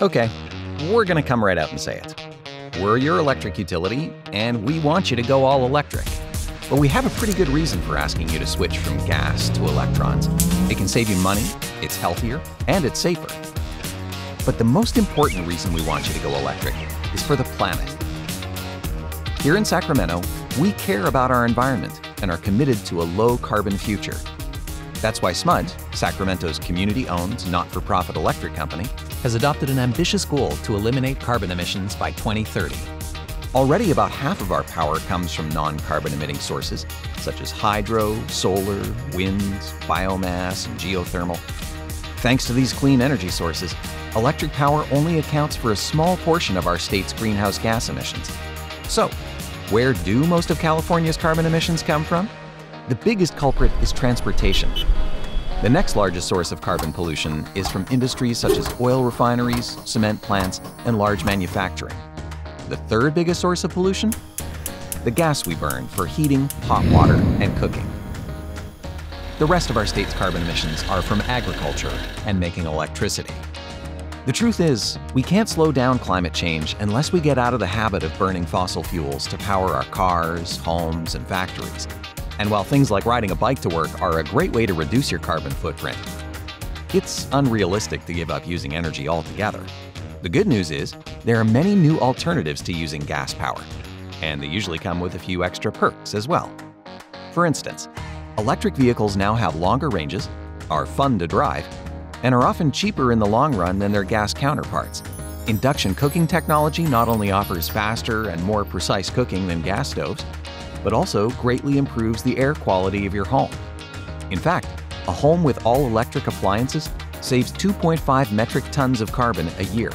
Okay, we're gonna come right out and say it. We're your electric utility, and we want you to go all electric. But we have a pretty good reason for asking you to switch from gas to electrons. It can save you money, it's healthier, and it's safer. But the most important reason we want you to go electric is for the planet. Here in Sacramento, we care about our environment and are committed to a low carbon future. That's why SMUD, Sacramento's community owned, not for profit electric company, has adopted an ambitious goal to eliminate carbon emissions by 2030. Already, about half of our power comes from non carbon emitting sources, such as hydro, solar, wind, biomass, and geothermal. Thanks to these clean energy sources, electric power only accounts for a small portion of our state's greenhouse gas emissions. So, where do most of California's carbon emissions come from? The biggest culprit is transportation. The next largest source of carbon pollution is from industries such as oil refineries, cement plants, and large manufacturing. The third biggest source of pollution? The gas we burn for heating, hot water, and cooking. The rest of our state's carbon emissions are from agriculture and making electricity. The truth is, we can't slow down climate change unless we get out of the habit of burning fossil fuels to power our cars, homes, and factories. And while things like riding a bike to work are a great way to reduce your carbon footprint, it's unrealistic to give up using energy altogether. The good news is, there are many new alternatives to using gas power, and they usually come with a few extra perks as well. For instance, electric vehicles now have longer ranges, are fun to drive, and are often cheaper in the long run than their gas counterparts. Induction cooking technology not only offers faster and more precise cooking than gas stoves, but also greatly improves the air quality of your home. In fact, a home with all electric appliances saves 2.5 metric tons of carbon a year.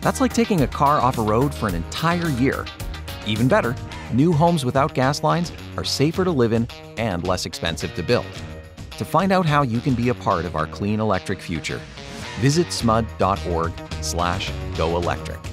That's like taking a car off a road for an entire year. Even better, new homes without gas lines are safer to live in and less expensive to build. To find out how you can be a part of our clean electric future, visit smud.org/go electric.